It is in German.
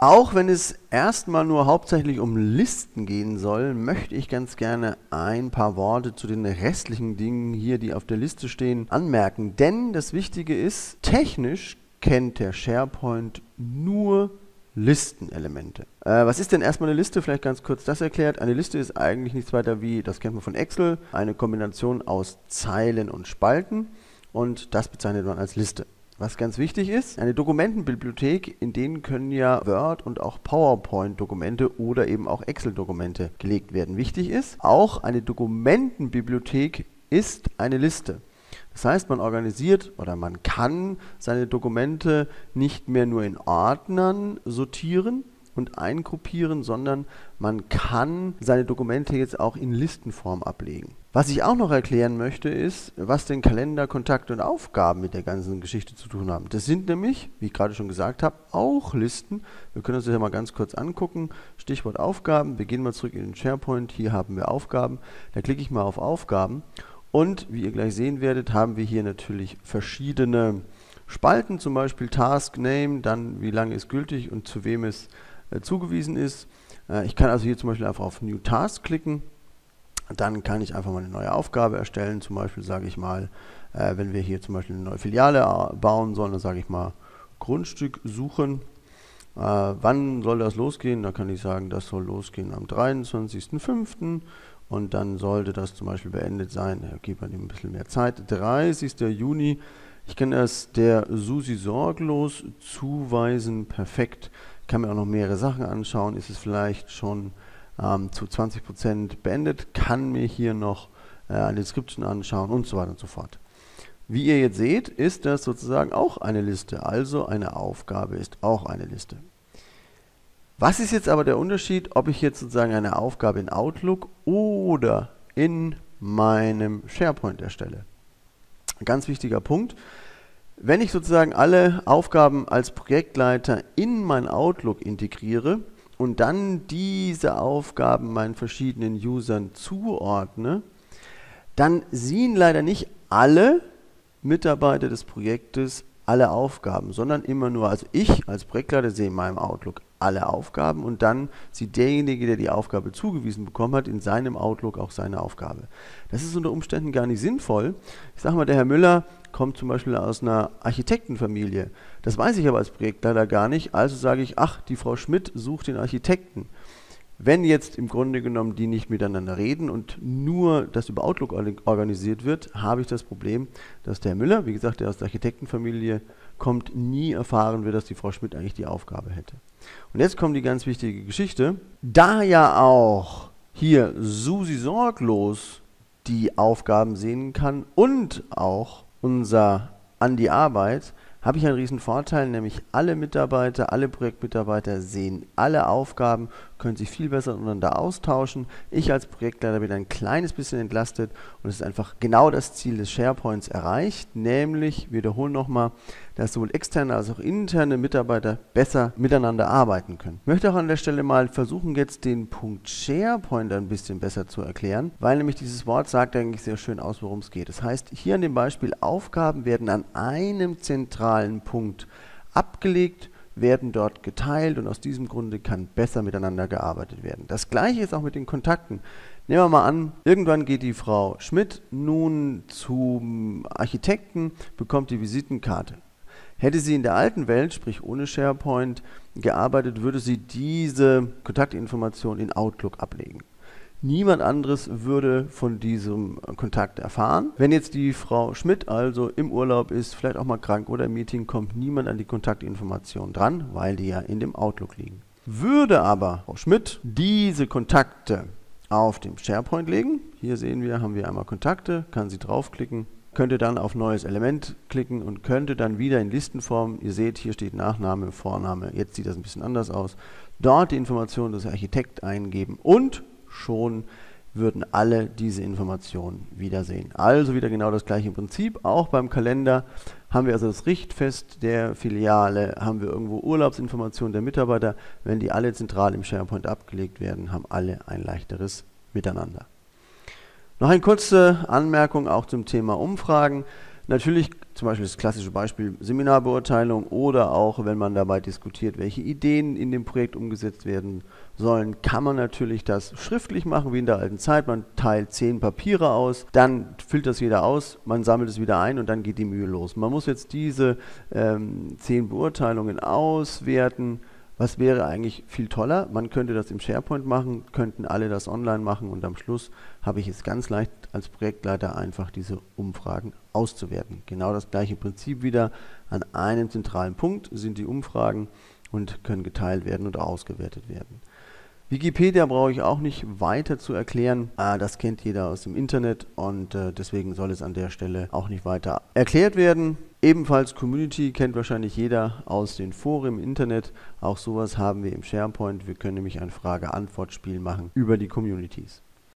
Auch wenn es erstmal nur hauptsächlich um Listen gehen soll, möchte ich ganz gerne ein paar Worte zu den restlichen Dingen hier, die auf der Liste stehen, anmerken. Denn das Wichtige ist, technisch kennt der SharePoint nur Listenelemente. Äh, was ist denn erstmal eine Liste? Vielleicht ganz kurz das erklärt. Eine Liste ist eigentlich nichts weiter wie, das kennt man von Excel, eine Kombination aus Zeilen und Spalten und das bezeichnet man als Liste. Was ganz wichtig ist, eine Dokumentenbibliothek, in denen können ja Word und auch PowerPoint-Dokumente oder eben auch Excel-Dokumente gelegt werden. Wichtig ist, auch eine Dokumentenbibliothek ist eine Liste. Das heißt, man organisiert oder man kann seine Dokumente nicht mehr nur in Ordnern sortieren, und eingruppieren, sondern man kann seine Dokumente jetzt auch in Listenform ablegen. Was ich auch noch erklären möchte, ist, was denn Kalender, Kontakte und Aufgaben mit der ganzen Geschichte zu tun haben. Das sind nämlich, wie ich gerade schon gesagt habe, auch Listen. Wir können uns das ja mal ganz kurz angucken. Stichwort Aufgaben. Wir gehen mal zurück in den SharePoint. Hier haben wir Aufgaben. Da klicke ich mal auf Aufgaben. Und wie ihr gleich sehen werdet, haben wir hier natürlich verschiedene Spalten, zum Beispiel Task Name, dann wie lange ist gültig und zu wem äh, zugewiesen ist. Äh, ich kann also hier zum Beispiel einfach auf New Task klicken. Dann kann ich einfach mal eine neue Aufgabe erstellen. Zum Beispiel sage ich mal, äh, wenn wir hier zum Beispiel eine neue Filiale bauen sollen, dann sage ich mal Grundstück suchen. wann soll das losgehen? Da kann ich sagen, das soll losgehen am 23.05. Und dann sollte das zum Beispiel beendet sein. Da gibt man ihm ein bisschen mehr Zeit. 30. Juni. Ich kann das der Susi sorglos zuweisen. Perfekt kann mir auch noch mehrere Sachen anschauen. Ist es vielleicht schon ähm, zu 20% beendet? Kann mir hier noch äh, eine Description anschauen und so weiter und so fort. Wie ihr jetzt seht, ist das sozusagen auch eine Liste. Also eine Aufgabe ist auch eine Liste. Was ist jetzt aber der Unterschied, ob ich jetzt sozusagen eine Aufgabe in Outlook oder in meinem SharePoint erstelle? Ganz wichtiger Punkt. Wenn ich sozusagen alle Aufgaben als Projektleiter in mein Outlook integriere und dann diese Aufgaben meinen verschiedenen Usern zuordne, dann sehen leider nicht alle Mitarbeiter des Projektes alle Aufgaben, sondern immer nur, also ich als Projektleiter sehe in meinem Outlook alle Aufgaben und dann sieht derjenige, der die Aufgabe zugewiesen bekommen hat, in seinem Outlook auch seine Aufgabe. Das ist unter Umständen gar nicht sinnvoll. Ich sage mal, der Herr Müller kommt zum Beispiel aus einer Architektenfamilie. Das weiß ich aber als Projektleiter gar nicht. Also sage ich, ach, die Frau Schmidt sucht den Architekten. Wenn jetzt im Grunde genommen die nicht miteinander reden und nur das über Outlook organisiert wird, habe ich das Problem, dass der Müller, wie gesagt, der aus der Architektenfamilie kommt, nie erfahren wird, dass die Frau Schmidt eigentlich die Aufgabe hätte. Und jetzt kommt die ganz wichtige Geschichte. Da ja auch hier Susi sorglos die Aufgaben sehen kann und auch unser an die Arbeit, habe ich einen riesen Vorteil, nämlich alle Mitarbeiter, alle Projektmitarbeiter sehen alle Aufgaben, können sich viel besser untereinander austauschen. Ich als Projektleiter bin ein kleines bisschen entlastet und es ist einfach genau das Ziel des SharePoints erreicht, nämlich, wiederholen nochmal, dass sowohl externe als auch interne Mitarbeiter besser miteinander arbeiten können. Ich möchte auch an der Stelle mal versuchen, jetzt den Punkt SharePoint ein bisschen besser zu erklären, weil nämlich dieses Wort sagt eigentlich sehr schön aus, worum es geht. Das heißt, hier an dem Beispiel Aufgaben werden an einem zentralen Punkt abgelegt werden dort geteilt und aus diesem Grunde kann besser miteinander gearbeitet werden. Das gleiche ist auch mit den Kontakten. Nehmen wir mal an, irgendwann geht die Frau Schmidt nun zum Architekten, bekommt die Visitenkarte. Hätte sie in der alten Welt, sprich ohne SharePoint, gearbeitet, würde sie diese Kontaktinformation in Outlook ablegen. Niemand anderes würde von diesem Kontakt erfahren. Wenn jetzt die Frau Schmidt also im Urlaub ist, vielleicht auch mal krank oder im Meeting, kommt niemand an die Kontaktinformationen dran, weil die ja in dem Outlook liegen. Würde aber Frau Schmidt diese Kontakte auf dem SharePoint legen, hier sehen wir, haben wir einmal Kontakte, kann sie draufklicken, könnte dann auf neues Element klicken und könnte dann wieder in Listenform, ihr seht, hier steht Nachname, Vorname, jetzt sieht das ein bisschen anders aus, dort die Information des Architekt eingeben und schon würden alle diese Informationen wiedersehen. Also wieder genau das gleiche Prinzip. Auch beim Kalender haben wir also das Richtfest der Filiale, haben wir irgendwo Urlaubsinformationen der Mitarbeiter. Wenn die alle zentral im SharePoint abgelegt werden, haben alle ein leichteres Miteinander. Noch eine kurze Anmerkung auch zum Thema Umfragen. Natürlich zum Beispiel das klassische Beispiel Seminarbeurteilung oder auch wenn man dabei diskutiert, welche Ideen in dem Projekt umgesetzt werden sollen, kann man natürlich das schriftlich machen, wie in der alten Zeit. Man teilt zehn Papiere aus, dann füllt das wieder aus, man sammelt es wieder ein und dann geht die Mühe los. Man muss jetzt diese ähm, zehn Beurteilungen auswerten was wäre eigentlich viel toller? Man könnte das im SharePoint machen, könnten alle das online machen und am Schluss habe ich es ganz leicht als Projektleiter einfach diese Umfragen auszuwerten. Genau das gleiche Prinzip wieder. An einem zentralen Punkt sind die Umfragen und können geteilt werden und ausgewertet werden. Wikipedia brauche ich auch nicht weiter zu erklären. Ah, das kennt jeder aus dem Internet und äh, deswegen soll es an der Stelle auch nicht weiter erklärt werden. Ebenfalls Community kennt wahrscheinlich jeder aus den Foren im Internet. Auch sowas haben wir im SharePoint. Wir können nämlich ein Frage-Antwort-Spiel machen über die Communities.